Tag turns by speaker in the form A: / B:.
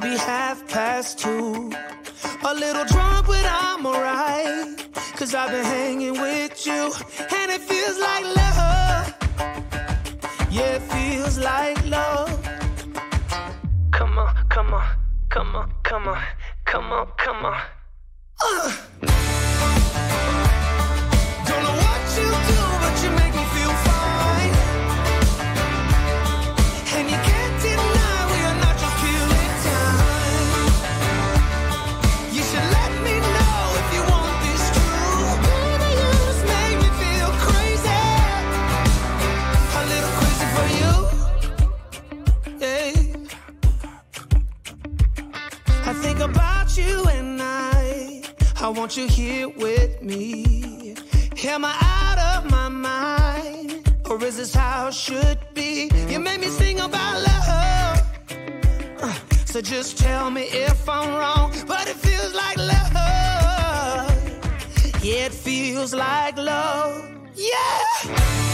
A: be half past two. A little drunk, but I'm alright. Cause I've been hanging with you, and it feels like love. Yeah, it feels like love. Come on, come on, come on, come on, come on, come on. I want you here with me. Am I out of my mind? Or is this how it should be? You made me sing about love. Uh, so just tell me if I'm wrong. But it feels like love. Yeah, it feels like love. Yeah!